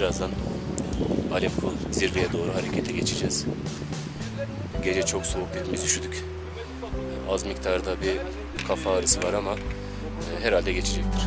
birazdan Aleppo zirveye doğru harekete geçeceğiz. Gece çok soğuk hepimiz üşüdük. Az miktarda bir kafa ağrısı var ama e, herhalde geçecektir.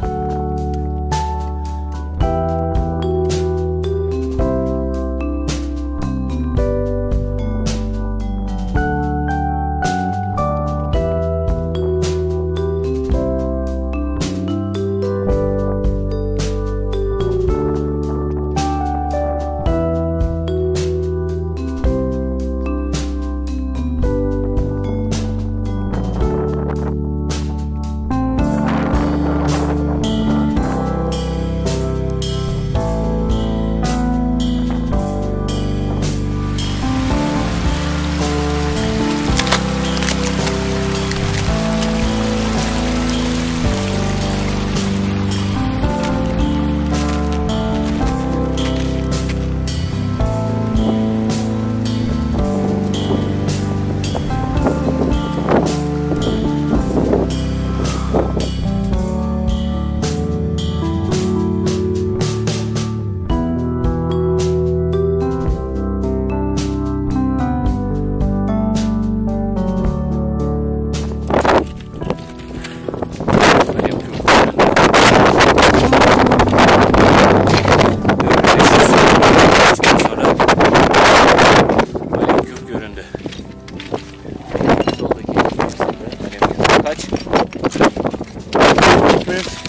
Kaç?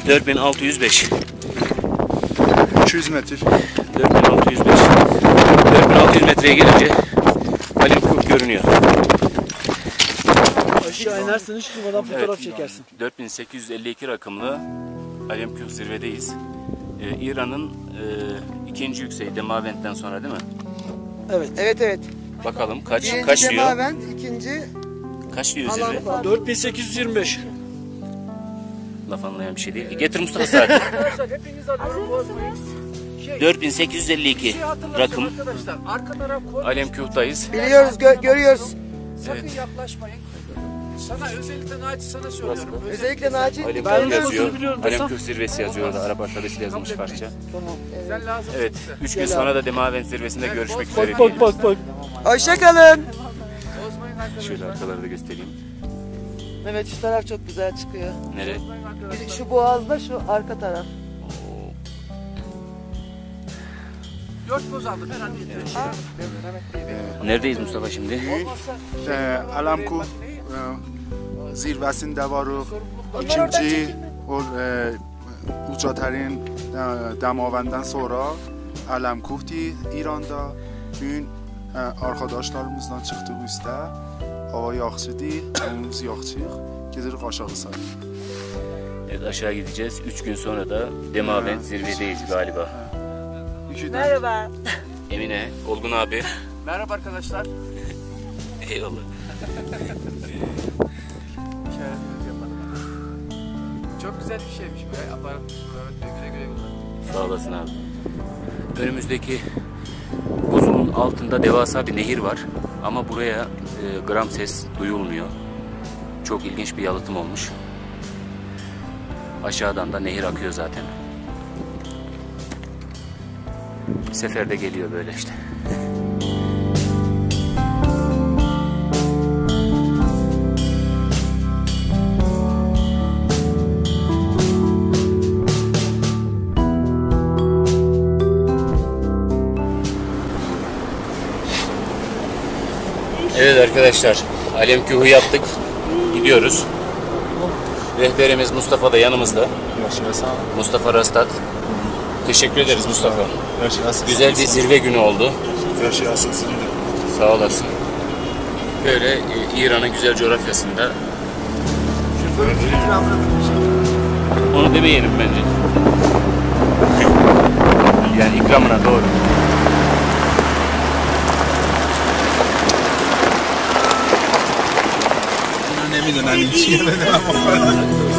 4605. 200 metre. 4605. 4600 metreye gelince Alemkuk görünüyor. Aşağı inersin hiç durmadan fotoğraf çekersin. 4852 rakımlı Alemkuk zirvedeyiz. Ee, İran'ın e, ikinci yükseği Demavent'ten sonra değil mi? Evet. Evet evet. Bakalım kaç Birinci kaç diyor? Demavent, ikinci Kaç diyor zirve? Alan 4825. Laf anlayan bir şey değil. Getir Mustafa saati. Arkadaşlar hepiniz arıyorum bozmayın. 4852 rakım. Arkadaşlar arka taraf. Alemkuk'tayız. biliyoruz, gö- görüyoruz. Sakın Evet. yaklaşmayın. Sana özellikle Naci sana söylüyorum. Özellikle Naci. Ben yazıyor. nasıl biliyorum desem? Zirvesi yazıyor orada. Arap alfabesiyle yazılmış parça. Sen lazım. Evet. 3 gün sonra da Demavent zirvesinde görüşmek üzere. Bak bak bak bak. Hoşçakalın. Şöyle arkaları da göstereyim. Evet şu taraf çok güzel çıkıyor. Nere? Bir- Şu boğazda şu arka taraf. Dört boz aldım herhalde. Neredeyiz Mustafa şimdi? Alamku zirvesinde varıq. İkinci o e, ucatərin e, sonra Alamkuhdi İranda. Bugün e, arkadaşlarımızdan çıxdıq üstə. Hava yaxşıdır, önümüz yaxşıyıq. Gedirik aşağı sarı. Evet aşağı gideceğiz. 3 gün sonra da Demavent zirvedeyiz galiba. İki Merhaba. Emine, Olgun abi. Merhaba arkadaşlar. Eyvallah. Çok güzel bir şeymiş bu ya. Aparat. Güle güle kullan. Sağ olasın abi. Önümüzdeki buzulun altında devasa bir nehir var. Ama buraya e, gram ses duyulmuyor. Çok ilginç bir yalıtım olmuş. Aşağıdan da nehir akıyor zaten. Seferde geliyor böyle işte. Evet arkadaşlar, Alemküh'ü yaptık. Gidiyoruz. Rehberimiz Mustafa da yanımızda. Mustafa Rastat. Teşekkür ederiz Mustafa. Güzel bir zirve günü oldu. Sağ olasın. Böyle e, İran'ın güzel coğrafyasında. Onu demeyelim bence. yani ikramına doğru. 你气愤的